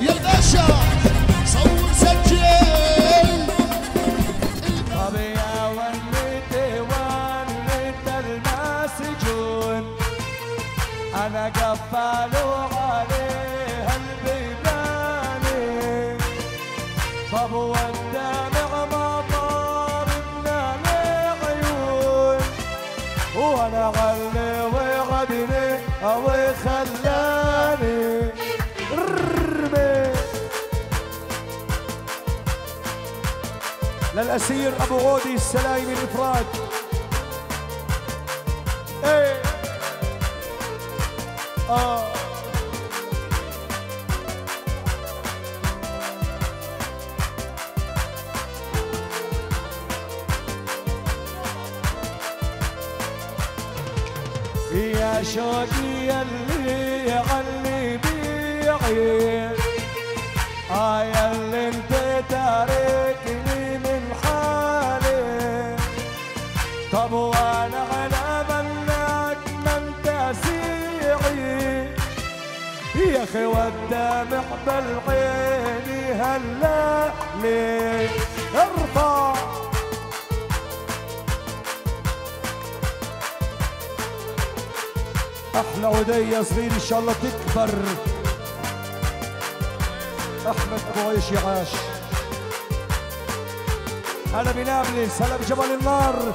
يا للأسير أبو غودي السلايم الإفراد. إيه. آه. يا شوقي اللي يعلي بيعين آية اللي انت تاركني طب وأنا على منك ما انت سيعي يا أخي والدمع بالعين هلا ليه ارفع. أحلى عدي يا صغير إن شاء الله تكبر. أحمد ابو عيش يعاش هلا بنابلس هلا بجبل النار.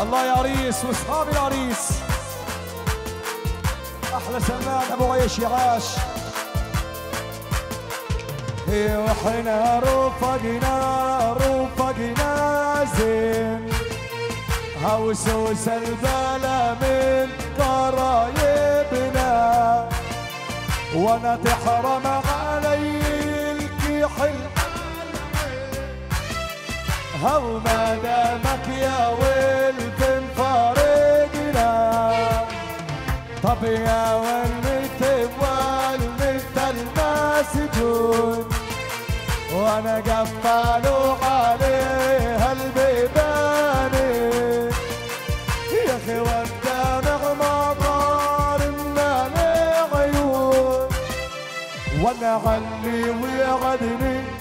الله يا عريس واصحاب العريس أحلى سمان أبو عيش يعاش هي وحنا رفقنا رفقنا زين. هوسوس البلا من قرايبنا. وأنا تحرم علي الكحل. هو ما دامك يا ولد فارقنا؟ طب يا ولد ولد المسجون وأنا قفال عليها البيباني يا أخي والدمع مطار من العيون وأنا غلي ويغدني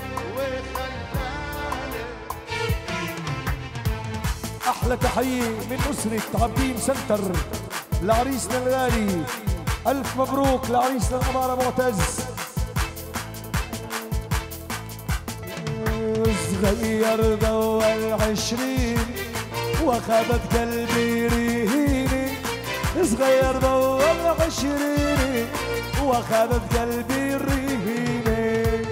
أحلى تحية من أسرة عبدين سنتر. لعريسنا الغالي ألف مبروك لعريسنا الاماره معتز. صغير ضو العشرين واخذت قلبي رهيني صغير ضو العشرين واخذت قلبي رهيني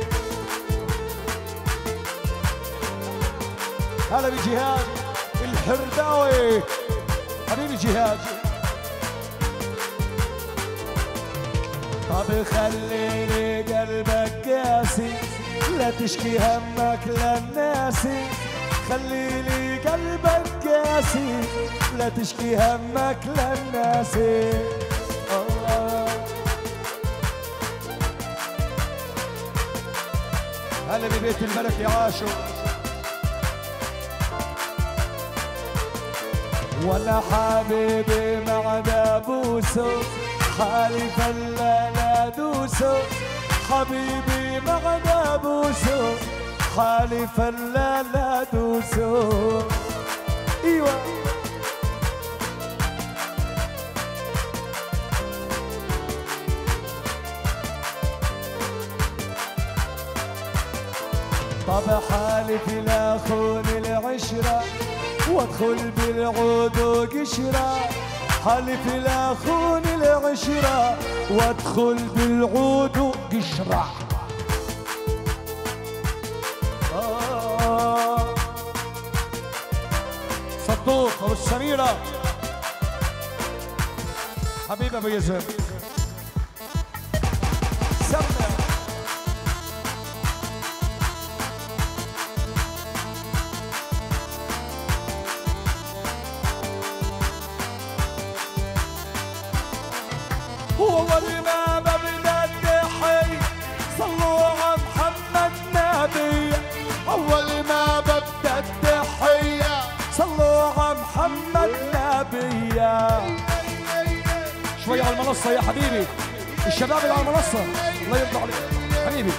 هلا بجهاد. الحرداوي حبيبي جهاد. طب خليني قلبك قاسي لا تشكي همك للناس خليلي قلبك قاسي لا تشكي همك للناس هلا ببيت الملك يا عاشو وأنا حبيبي مع دابوسو حالف لا دوسو. حبيبي مع دابوسو حالف لا دوسو. إيوه. طب حالف لا خون العشرة. وادخل بالعود وقشرة حلف لا خون العشرة وادخل بالعود وقشرة آه. صدوق ابو السميرة حبيبي أبو يزن صلوا على محمد أول ما ببدأ التحية. صلوا على محمد شوي على المنصة يا حبيبي. الشباب اللي على المنصة. الله يرضى عليك. حبيبي.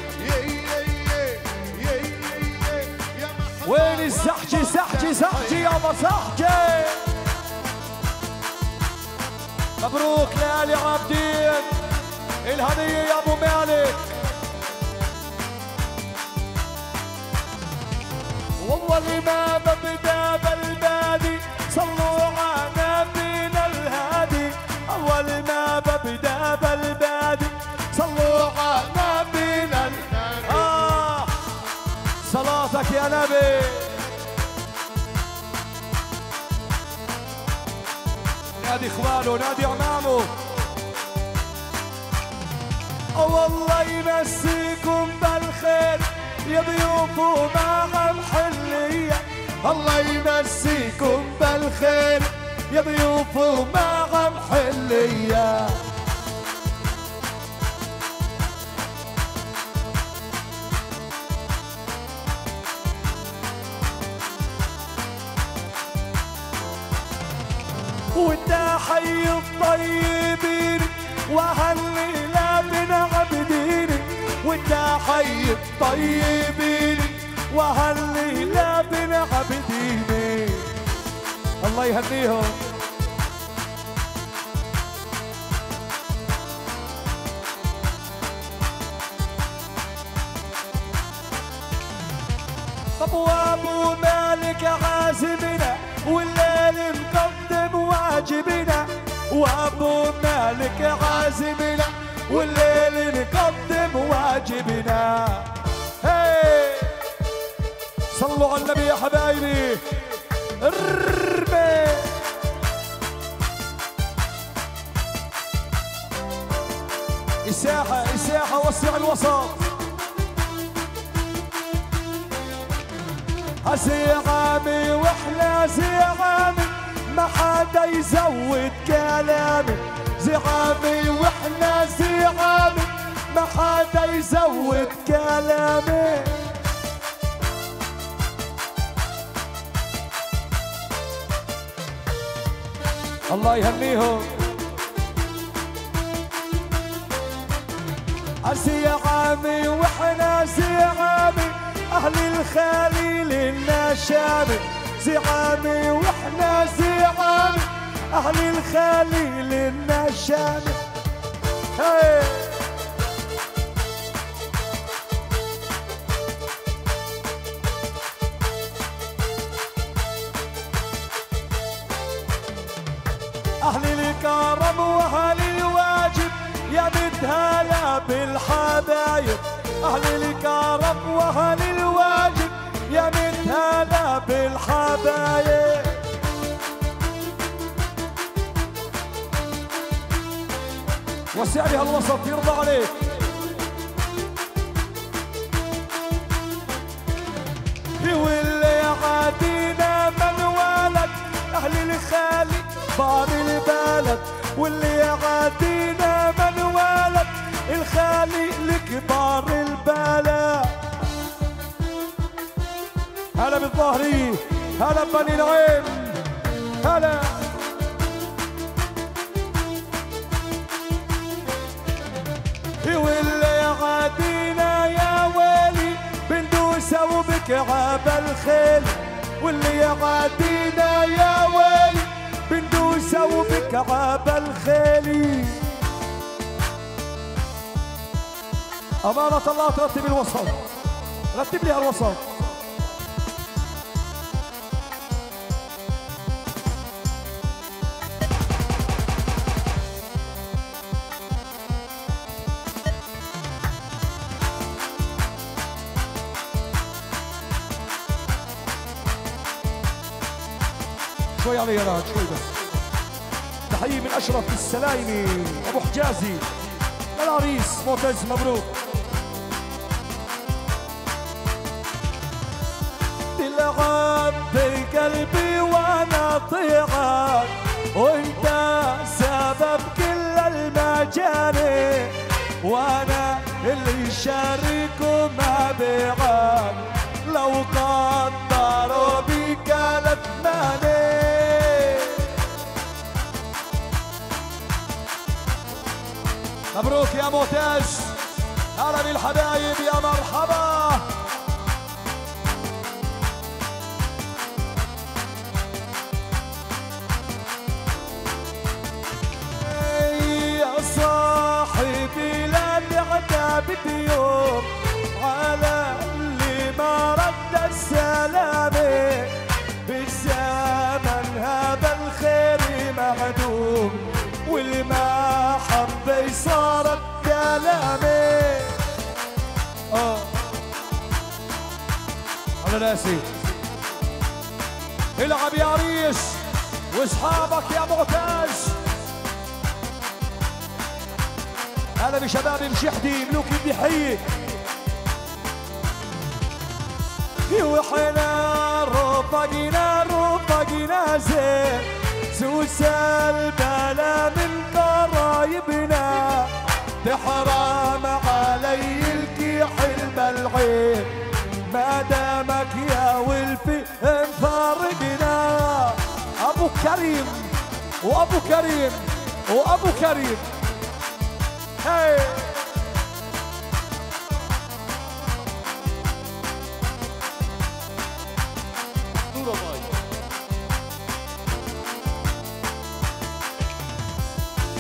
وين الزحجي زحجي زحجي يابا زحجي. مبروك لآل عابدين. الهدية يا أبو مالك. والله ما ببدا بالبادي صلوا على نبينا الهادي. أول ما ببدا بالبادي صلوا على نبينا الهادي. آه صلاتك يا نبي. نادي اخوانه نادي عمامه والله يمسيكم بالخير يا ضيوف ومع محلية الله يمسيكم بالخير يا ضيوف ومع محلية والتحي الطيبين وهالليلة من عبدين. والتحي الطيبين وهالليلة من عبدين. الله يهنيهم. طب وابو مالك عازمنا والليل مقدم. واجبنا وأبو مالك عازمنا والليل نقدم واجبنا. هي! صلوا على النبي يا حبايبي. ارمي الساحة الساحة وسع الوسط. زعامي وإحنا زعامي ما حدا يزود كلامي. زعامي وإحنا زعامي. ما حدا يزود كلامي. الله يهنيهم. زعامي وإحنا زعامي. أهل الخليل النشامي زعامي وإحنا زعامي أهل الخليل النشامي هي أهل الكرم وأهل الواجب يا متهلا بالحبايب. أهل الكرم وأهل الواجب. بالحبايب وسع لي هالوسط يرضى عليك. واللي عادينا من ولد أهل الخالي بار البلد. واللي عادينا من ولد الخالي لكبار البلد. هلا بالظهري هلا بني العين. هلا. واللي عادينا يا ويلي بندوسه وبكعب الخيل. واللي عادينا يا ويلي بندوسه وبكعب الخيل. أمانة الله ترتب الوسط. رتب لي الوسط شوي علي يا شوي بس. تحية من أشرف السلايمي أبو حجازي. العريس معتز مبروك. تلعب بقلبي وأنا طيعك وأنت سبب كل المجاني وأنا اللي شارك ما بيعك معتز هلا بالحبايب يا مرحبا. يا صاحبي لا تعتب يوم على راسي العب يا عريس وإصحابك يا معتز. هلا بشباب مشحدي ملوك الضحيه وحنا رفقنا رفقنا زين. سوس البلا من قرايبنا. تحرم علي الكحل بالعين كريم وأبو كريم وأبو كريم. هاي.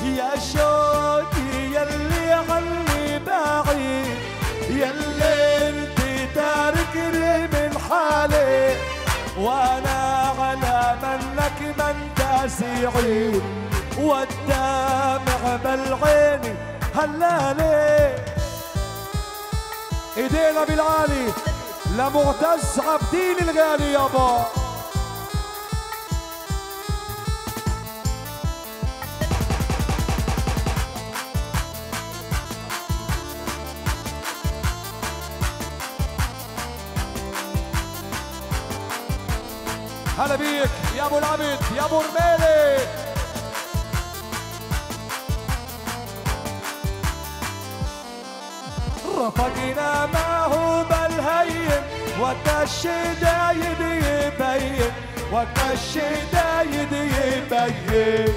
يا شوقي يلي عني بعيد يلي انت تاركني من حالي. وأنا على منك ما انت سعيد والدمع بالعين هلالي. ايدينا بالعالي لمعتز عبدين الغالي يابا هلا بيك. يا أبو العبد يا أبو رميلي. رفقنا ما هو بالهين وقت الشدايد يبين وقت الشدايد يبين.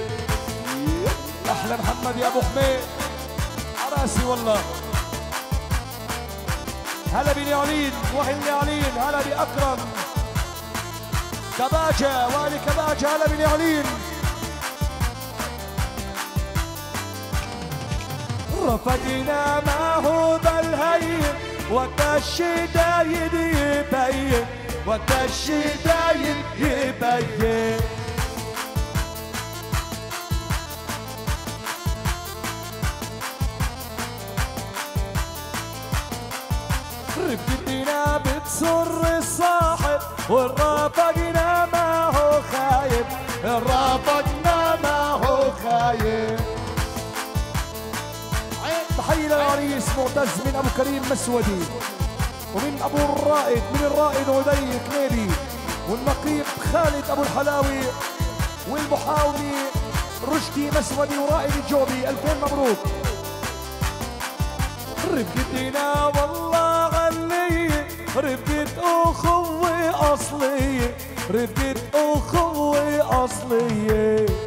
أحلى محمد يا أبو حميد. عراسي والله. هلا بنعلين واهل نعلين هلا بأكرم. كباجة وألي كباجة هلا بنعلين رفقنا ما هو بالهين وقت الشدايد يبين وقت الشدايد يبين. رفقتنا بتسر الصاحب والرافقنا معتز من أبو كريم مسودي ومن أبو الرائد من الرائد عدي كليبي والنقيب خالد أبو الحلاوي والمحاومي رشدي مسودي ورائد الجوبي ألفين مبروك. رفقتنا والله غني رفقة أخوي أصلي رفقة أخوي أصلي.